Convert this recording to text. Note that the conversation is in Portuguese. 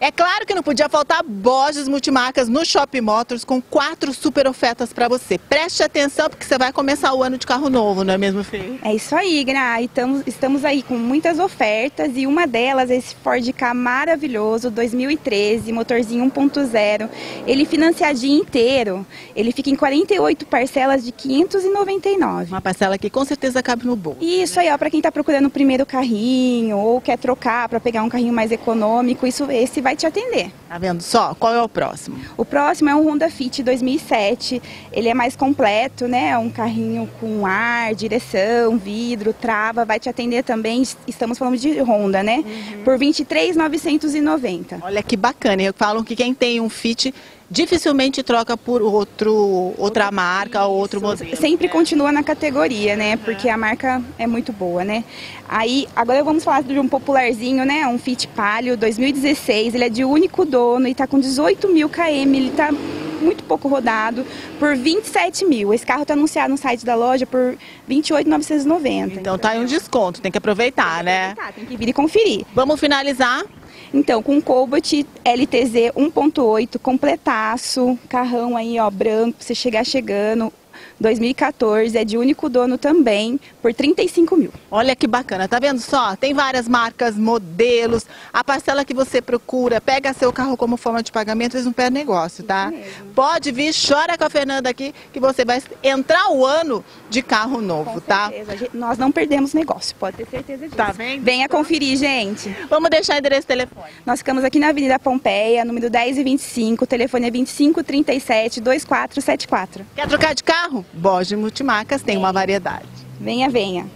É claro que não podia faltar Borges Multimarcas no Shopping Motors com quatro super ofertas para você. Preste atenção porque você vai começar o ano de carro novo, não é mesmo, Fê? É isso aí, Gra. Estamos, estamos aí com muitas ofertas e uma delas é esse Ford Ka maravilhoso, 2013, motorzinho 1.0. Ele financiadinho inteiro. Ele fica em 48 parcelas de 599. Uma parcela que com certeza cabe no bolso. Isso aí, ó, para quem está procurando o primeiro carrinho ou quer trocar para pegar um carrinho mais econômico, isso esse vai te atender. Tá vendo só? Qual é o próximo? O próximo é um Honda Fit 2007. Ele é mais completo, né? É um carrinho com ar, direção, vidro, trava, vai te atender também. Estamos falando de Honda, né? Uhum. Por 23.990. Olha que bacana. Eu falo que quem tem um Fit dificilmente troca por outro, outra marca ou outro modelo. Sempre né? continua na categoria, né? Porque a marca é muito boa, né? Aí, agora vamos falar de um popularzinho, né? Um Fit Palio 2016. Ele é de único dono e tá com 18 mil km. Ele tá muito pouco rodado por 27 mil. Esse carro está anunciado no site da loja por 28.990. Então tá aí um desconto, tem que aproveitar, tem que né? Aproveitar, tem que vir e conferir. Vamos finalizar então, com Cobalt LTZ 1.8, completaço, carrão aí, ó, branco, você chegar chegando, 2014, é de único dono também, por 35 mil. Olha que bacana, tá vendo só? Tem várias marcas, modelos, a parcela que você procura, pega seu carro como forma de pagamento, eles não perdem negócio, tá? Pode vir, chora com a Fernanda aqui, que você vai entrar o ano de carro novo, tá? Nós não perdemos negócio, pode ter certeza disso. Tá vendo? Venha conferir, gente. Vamos deixar o endereço telefone. Nós ficamos aqui na Avenida Pompeia, número 10 e 25, o telefone é 2537 2474. Quer trocar de carro? Borges Multimarcas tem uma variedade. Venha, venha.